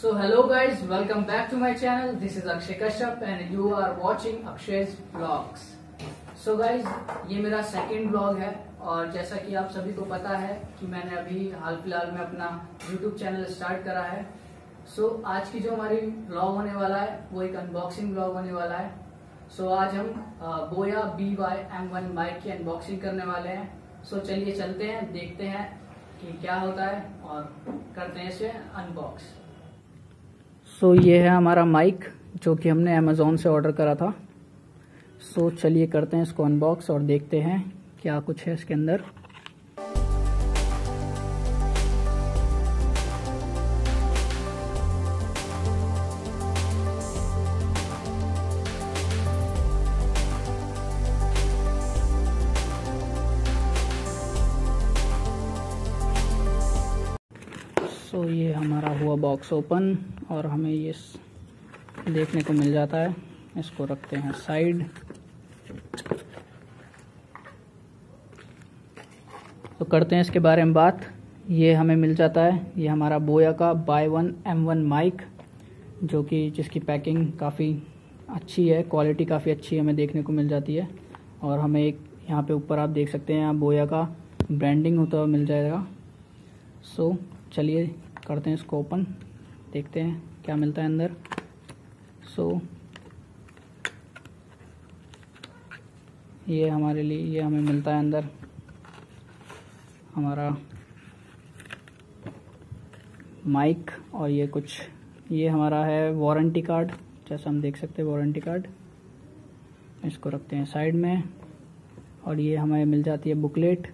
So hello guys, welcome back to my channel. This is Akshay Kashyap and you are watching Akshay's vlogs. So guys, ये मेरा second vlog है और जैसा कि आप सभी को पता है कि मैंने अभी हाल फ़िलहाल में अपना YouTube चैनल स्टार्ट करा है सो so, आज की जो हमारी व्लॉग होने वाला है वो एक अनबॉक्सिंग व्लॉग होने वाला है सो so, आज हम Boya B Y M one mike की अनबॉक्सिंग करने वाले हैं सो so, चलिए चलते हैं देखते हैं कि क्या होता है और करते हैं इसे अनबॉक्स सो ये है हमारा माइक जो कि हमने अमेजोन से ऑर्डर करा था। सो चलिए करते हैं इसको अनबॉक्स और देखते हैं क्या कुछ है इसके अंदर। So, ये हमारा हुआ बॉक्स ओपन और हमें ये देखने को मिल जाता है। इसको रखते हैं साइड तो करते हैं इसके बारे में बात। ये हमें मिल जाता है। ये हमारा बोया का B Y one M one mike जो कि जिसकी पैकिंग काफ़ी अच्छी है क्वालिटी काफ़ी अच्छी हमें देखने को मिल जाती है। और हमें एक यहाँ पे ऊपर आप देख सकते हैं यहाँ बोया का ब्रांडिंग होता हुआ मिल जाएगा। सो चलिए करते हैं इसको ओपन देखते हैं क्या मिलता है अंदर. सो so, ये हमारे लिए ये हमें मिलता है अंदर. हमारा माइक और ये कुछ ये हमारा है वारंटी कार्ड जैसा हम देख सकते हैं वारंटी कार्ड इसको रखते हैं साइड में और ये हमें मिल जाती है बुकलेट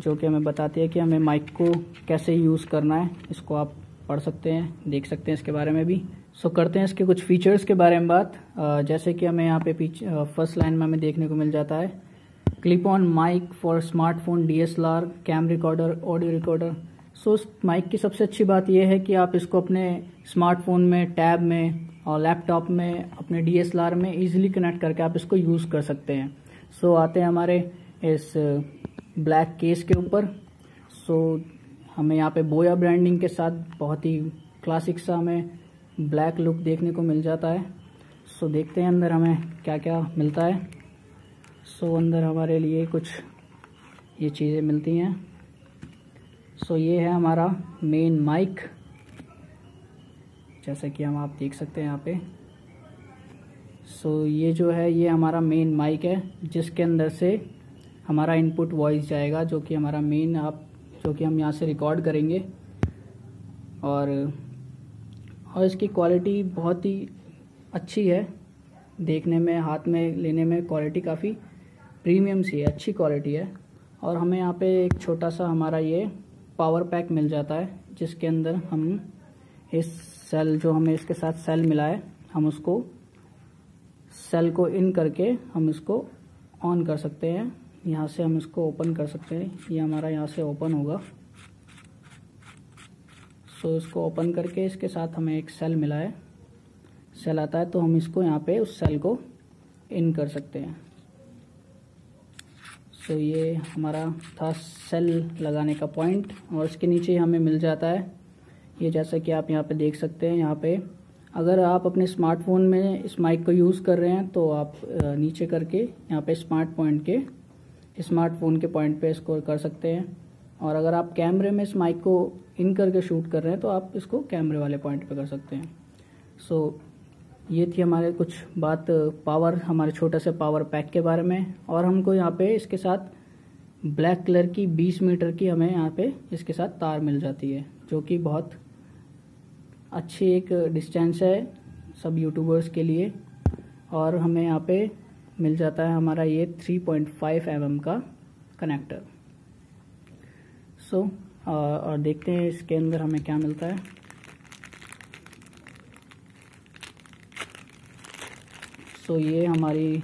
जो कि हमें बताती है कि हमें माइक को कैसे यूज़ करना है इसको आप पढ़ सकते हैं देख सकते हैं इसके बारे में भी। सो so, करते हैं इसके कुछ फीचर्स के बारे में बात। जैसे कि हमें यहाँ पे पीछे फ़र्स्ट लाइन में हमें देखने को मिल जाता है। Clip on mike for smartphone DSLR cam recorder audio recorder so mike की सबसे अच्छी बात यह है कि आप इसको अपने स्मार्टफ़ोन में टैब में और लैपटॉप में अपने डीएसएलआर में इजीली कनेक्ट करके आप इसको यूज़ कर सकते हैं। सो so, आते हैं हमारे इस ब्लैक केस के ऊपर। सो हमें यहाँ पे बोया ब्रांडिंग के साथ बहुत ही क्लासिक सा हमें ब्लैक लुक देखने को मिल जाता है। सो देखते हैं अंदर हमें क्या क्या मिलता है। सो अंदर हमारे लिए कुछ ये चीज़ें मिलती हैं। सो ये है हमारा मेन माइक जैसा कि हम आप देख सकते हैं यहाँ पे। सो ये जो है, ये हमारा मेन माइक है, जिसके अंदर से हमारा इनपुट वॉइस जाएगा, जो कि हमारा मेन आप, जो कि हम यहाँ से रिकॉर्ड करेंगे। और और इसकी क्वालिटी बहुत ही अच्छी है। देखने में, हाथ में लेने में क्वालिटी काफ़ी प्रीमियम सी है, अच्छी क्वालिटी है। और हमें यहाँ पे एक छोटा सा हमारा ये पावर पैक मिल जाता है, जिसके अंदर हम इस सेल जो हमें इसके साथ सेल मिला है, हम उसको सेल को इन करके हम इसको ऑन कर सकते हैं। यहाँ से हम इसको ओपन कर सकते हैं। ये यह हमारा यहाँ से ओपन होगा। सो so, इसको ओपन करके इसके साथ हमें एक सेल मिला है। सेल आता है तो हम इसको यहाँ पे उस सेल को इन कर सकते हैं। सो so, ये हमारा था सेल लगाने का पॉइंट और इसके नीचे हमें मिल जाता है। ये जैसा कि आप यहाँ पे देख सकते हैं यहाँ पे। अगर आप अपने स्मार्टफ़ोन में इस माइक को यूज़ कर रहे हैं तो आप नीचे करके यहाँ पे स्मार्ट पॉइंट के स्मार्टफ़ोन के पॉइंट पे इसको कर सकते हैं। और अगर आप कैमरे में इस माइक को इन करके शूट कर रहे हैं तो आप इसको कैमरे वाले पॉइंट पे कर सकते हैं। सो so, ये थी हमारे कुछ बात पावर हमारे छोटे से पावर पैक के बारे में। और हमको यहाँ पे इसके साथ ब्लैक कलर की 20 मीटर की हमें यहाँ पे इसके साथ तार मिल जाती है जो कि बहुत अच्छी एक डिस्टेंस है सब यूट्यूबर्स के लिए। और हमें यहाँ पे मिल जाता है हमारा ये 3.5 पॉइंट mm का कनेक्टर सो so, और देखते हैं इसके अंदर हमें क्या मिलता है. सो so, ये हमारी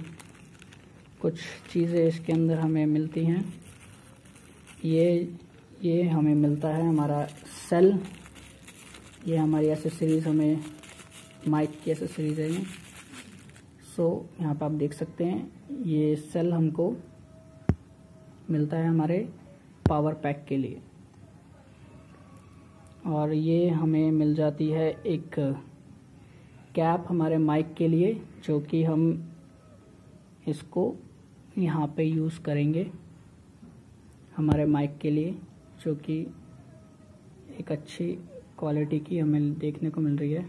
कुछ चीज़ें इसके अंदर हमें मिलती हैं. ये ये हमें मिलता है हमारा सेल ये हमारी एसेसरीज हमें माइक की एसेसरीज है ये. सो यहाँ पर आप देख सकते हैं, ये सेल हमको मिलता है हमारे पावर पैक के लिए। और ये हमें मिल जाती है एक कैप हमारे माइक के लिए, जो कि हम इसको यहाँ पे यूज़ करेंगे हमारे माइक के लिए, जो कि एक अच्छी क्वालिटी की हमें देखने को मिल रही है।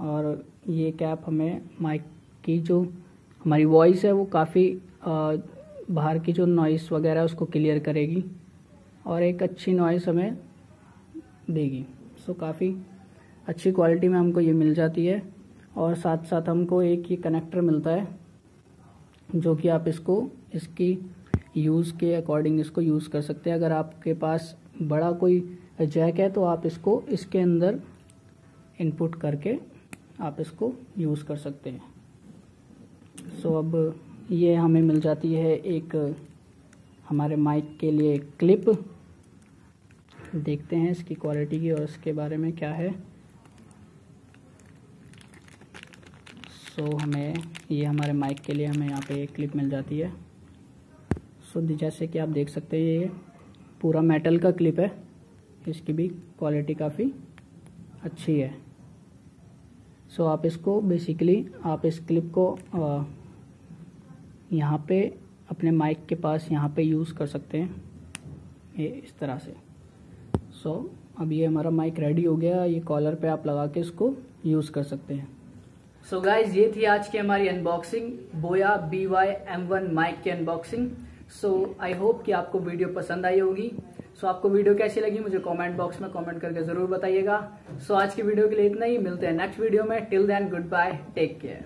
और ये कैप हमें माइक की जो हमारी वॉइस है वो काफ़ी बाहर की जो नॉइस वगैरह उसको क्लियर करेगी और एक अच्छी नॉइस हमें देगी। सो काफ़ी अच्छी क्वालिटी में हमको ये मिल जाती है और साथ साथ हमको एक ये कनेक्टर मिलता है जो कि आप इसको, इसकी यूज़ के अकॉर्डिंग इसको यूज़ कर सकते हैं। अगर आपके पास बड़ा कोई जैक है तो आप इसको इसके अंदर इनपुट करके आप इसको यूज़ कर सकते हैं। सो so, अब ये हमें मिल जाती है एक हमारे माइक के लिए क्लिप देखते हैं इसकी क्वालिटी की और इसके बारे में क्या है। सो so, हमें ये हमारे माइक के लिए हमें यहाँ पे एक क्लिप मिल जाती है। सो so, जैसे कि आप देख सकते हैं ये पूरा मेटल का क्लिप है। इसकी भी क्वालिटी काफ़ी अच्छी है। सो so, आप इसको बेसिकली आप इस क्लिप को यहाँ पे अपने माइक के पास यहाँ पे यूज़ कर सकते हैं। ये इस तरह से। सो so, अब ये हमारा माइक रेडी हो गया। ये कॉलर पे आप लगा के इसको यूज़ कर सकते हैं। सो so गाइज़ ये थी आज की हमारी unboxing Boya B Y M one mike की अनबॉक्सिंग सो आई होप कि आपको वीडियो पसंद आई होगी। सो आपको वीडियो कैसी लगी? मुझे कमेंट बॉक्स में कमेंट करके ज़रूर बताइएगा। सो आज की वीडियो के लिए इतना ही। मिलते हैं नेक्स्ट वीडियो में। Till then good bye take care